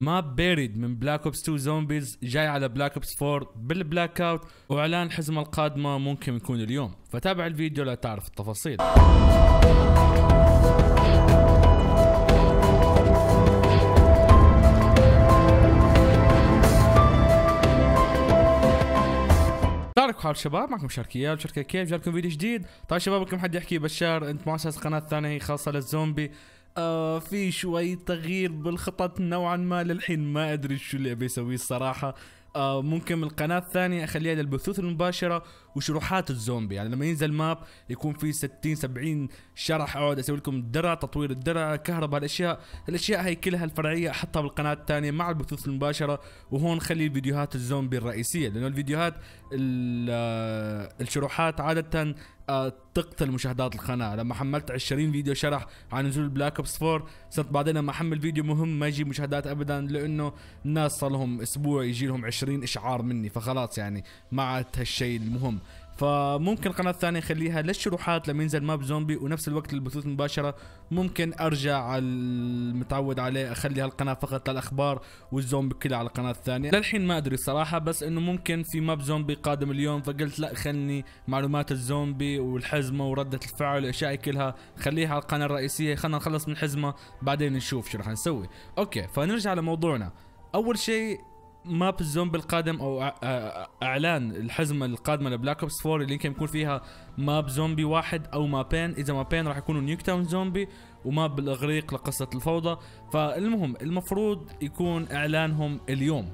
ماب بيريد من بلاك اوبس 2 زومبيز جاي على بلاك اوبس 4 بالبلاك اوت وإعلان الحزمه القادمة ممكن يكون اليوم. فتابع الفيديو لتعرف التفاصيل. شاركوا حال شباب معكم شاركية شركة كيف جاكم فيديو جديد. طيب شباب لكم حد يحكي بشار انت مؤسس قناة ثانية هي خاصة للزومبي. آه في شوي تغيير بالخطط نوعا ما للحين ما أدري شو اللي أبي أسويه الصراحة. آه ممكن القناة الثانية أخليها للبثوث المباشرة وشروحات الزومبي. يعني لما ينزل ماب يكون في 60 70 شرح أقعد أسوي لكم الدرع تطوير الدرع كهرباء الأشياء الأشياء هي كلها الفرعية أحطها بالقناة الثانية مع البثوث المباشرة وهون خلي فيديوهات الزومبي الرئيسية. لأنه الفيديوهات ال- الشروحات عادة آه، تقتل مشاهدات القناة. لما حملت 20 فيديو شرح عن نزول Black Ops 4 صرت بعدين لما أحمل فيديو مهم ما يجيب مشاهدات ابدا لأنه الناس صار لهم أسبوع يجي لهم 20 إشعار مني فخلاص يعني ما عاد هالشيء المهم. فممكن القناة الثانية خليها للشروحات لما ينزل map زومبي ونفس الوقت للبثوث المباشرة ممكن أرجع المتعود عليه أخلي هالقناة فقط للأخبار والزومبي كلها على القناة الثانية للحين ما أدري صراحة بس إنه ممكن في map زومبي قادم اليوم فقلت لا خلني معلومات الزومبي والحزمة وردة الفعل والاشياء كلها خليها على القناة الرئيسية. خلينا نخلص من الحزمة بعدين نشوف شو رح نسوي. أوكي فنرجع لموضوعنا. أول شيء map الزومبي القادم أو إعلان الحزمة القادمة ل Black Ops 4 اللي يمكن يكون فيها map زومبي واحد أو مابين. إذا مابين راح يكونوا Nuketown زومبي و map بالاغريق لقصة الفوضى. فالمهم المفروض يكون إعلانهم اليوم.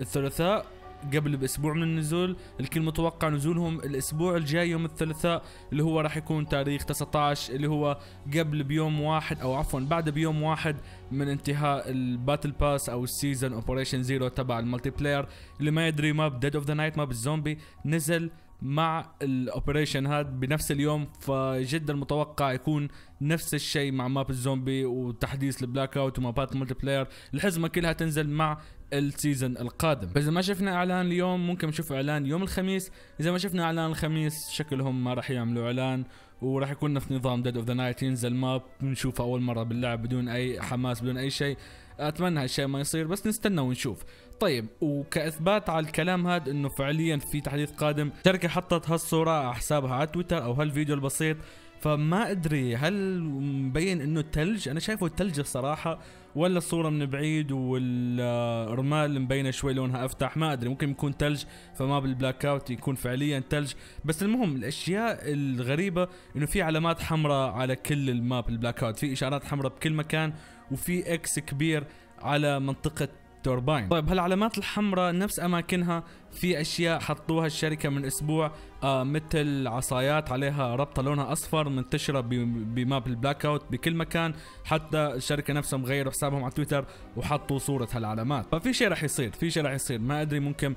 الثلاثاء قبل بأسبوع من النزول الكل متوقع نزولهم الأسبوع الجاي يوم الثلاثاء اللي هو راح يكون تاريخ 19 اللي هو قبل بيوم واحد أو عفوا بعد بيوم واحد من انتهاء ال battle pass أو ال season Operation Zero تبع ال multiplayer اللي ما يدري map Dead of the Night map الزومبي نزل مع ال operation هذا بنفس اليوم فجدا المتوقع يكون نفس الشيء مع map الزومبي وتحديث ال Blackout ومابات ال multiplayer الحزمة كلها تنزل مع ال season القادم. فاذا ما شفنا إعلان اليوم ممكن نشوف إعلان يوم الخميس. إذا ما شفنا إعلان الخميس شكلهم ما راح يعملوا إعلان. وراح يكون نفس نظام Dead of the Night ينزل map نشوفه أول مرة باللعب بدون أي حماس بدون أي شيء. أتمنى هالشيء ما يصير بس نستنى ونشوف. طيب وكإثبات على الكلام هذا إنه فعليا في تحديث قادم شركة حطت هالصورة على حسابها على تويتر أو هالفيديو البسيط. فما أدري هل مبين إنه ثلج أنا شايفه ثلج الصراحة ولا الصورة من بعيد والرمال مبينه شوي لونها أفتح؟ ما أدري ممكن يكون ثلج ف map ال Blackout يكون فعليا ثلج بس المهم الأشياء الغريبة إنه في علامات حمراء على كل ال map ال Blackout. في إشارات حمراء بكل مكان وفي X كبير على منطقة تورباين. طيب هالعلامات الحمراء نفس أماكنها في أشياء حطوها الشركة من أسبوع آه مثل عصايات عليها ربطة لونها أصفر منتشرة ب map ال Blackout بكل مكان. حتى الشركة نفسها مغيروا حسابهم على تويتر وحطوا صورة هالعلامات. ففي شيء راح يصير في شيء راح يصير. ما أدري ممكن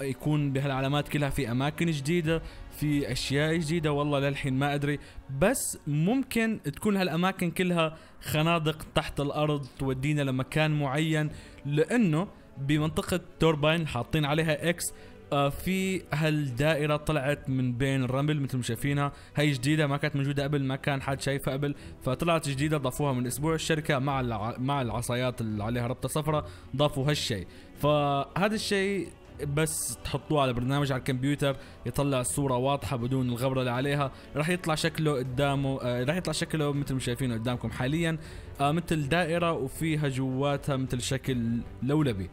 يكون بهالعلامات كلها في أماكن جديدة في أشياء جديدة. والله للحين ما أدري. بس ممكن تكون هالأماكن كلها خنادق تحت الأرض تودينا لمكان معين لأنه بمنطقة تورباين حاطين عليها إكس آه في هالدائرة طلعت من بين الرمل مثل ما شايفينها؟ هي جديدة ما كانت موجودة قبل ما كان حد شايفها قبل. فطلعت جديدة ضافوها من أسبوع. الشركة مع. مع العصايات اللي عليها ربطة صفراء ضافوا هالشيء. فهذا الشيء بس تحطوه على برنامج على الكمبيوتر يطلع الصورة واضحة بدون الغبرة اللي عليها. راح يطلع شكله قدامه آه راح يطلع شكله مثل ما شايفينه قدامكم حاليا آه مثل دائرة وفيها جواتها مثل شكل لولبي.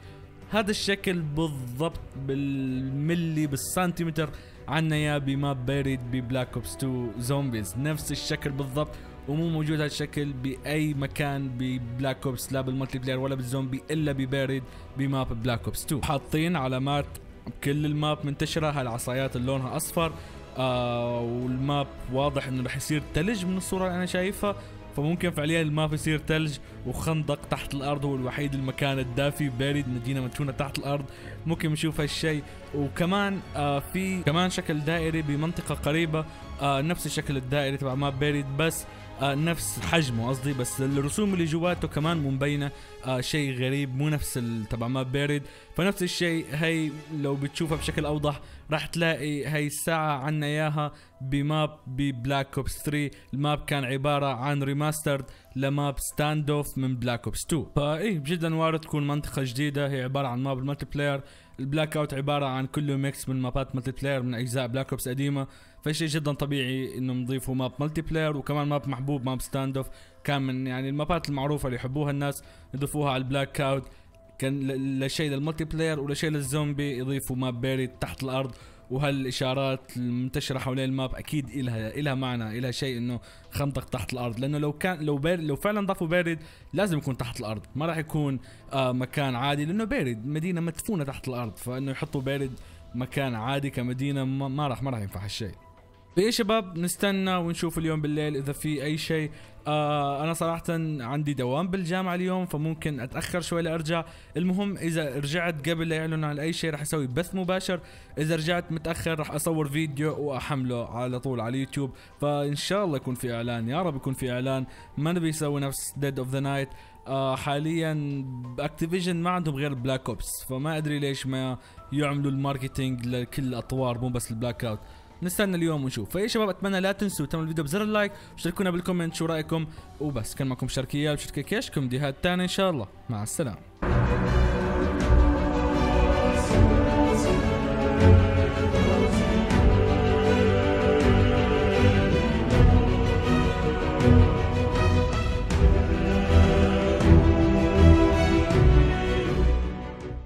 هذا الشكل بالضبط بالملي بالسنتيمتر عنا اياه ب map Buried ب Black Ops 2 zombies. نفس الشكل بالضبط. ومو موجود هذا الشكل بأي مكان ب Black Ops لا بال multiplayer ولا بالزومبي إلا ب Buried ب map Black Ops 2 حاطين علامات بكل ال map منتشرة هالعصايات اللي لونها أصفر. آه وال map واضح إنه رح يصير ثلج من الصورة اللي أنا شايفها. فممكن فعليا ال map يصير ثلج وخندق تحت الأرض هو الوحيد المكان الدافي Buried مدينة مدفونة تحت الأرض. ممكن نشوف هالشيء. وكمان آه في كمان شكل دائري بمنطقة قريبة آه نفس الشكل الدائري تبع map Buried بس نفس حجمه قصدي بس الرسوم اللي جواته كمان مو مبينه آه شيء غريب مو نفس تبع map Buried فنفس الشيء هي لو بتشوفها بشكل أوضح راح تلاقي هي الساعة عنا إياها ب map ب Black Ops 3 ال map كان عبارة عن remastered ل map Standoff من Black Ops 2 فايه جدا وارد تكون منطقة جديدة. هي عبارة عن map ال multiplayer ال Blackout عبارة عن كله mix من مابات multiplayer من أجزاء Black Ops قديمة. فشيء جدا طبيعي انه نضيفوا map multiplayer وكمان map محبوب map Standoff كان من يعني المابات المعروفة اللي يحبوها الناس يضيفوها على ال Blackout. كان لشيء لل multiplayer ولشيء للزومبي يضيفوا map Buried تحت الأرض. وهالإشارات المنتشرة حوالين ال map أكيد إلها إلها معنى إلها شيء إنه خندق تحت الأرض. لأنه لو كان لو Buried لو فعلا ضافوا Buried لازم يكون تحت الأرض. ما راح يكون آه مكان عادي لأنه Buried مدينة مدفونة تحت الأرض. فإنه يحطوا Buried مكان عادي كمدينة ما, راح ما راح ينفع هالشيء. في شباب نستنى ونشوف اليوم بالليل إذا في أي شيء. آه أنا صراحة عندي دوام بالجامعة اليوم فممكن أتأخر شوي لأرجع. المهم إذا رجعت قبل لا يعلنوا عن أي شيء راح أسوي بث مباشر. إذا رجعت متأخر راح أصور فيديو وأحمله على طول على اليوتيوب. فإن شاء الله يكون في إعلان. يا رب يكون في إعلان. ما نبي نسوي نفس Dead of the Night حاليا اكتيفيجن ما عندهم غير بلاك اوبس فما أدري ليش ما يعملوا الماركتينج لكل الأطوار مو بس البلاك اوت نستنى اليوم ونشوف. فيا شباب أتمنى لا تنسوا تعملوا الفيديو بزر اللايك وشاركونا بالكومنت شو رأيكم وبس. كان معكم شركيال بشركه كيش كوميديات تاني إن شاء الله. مع السلامة.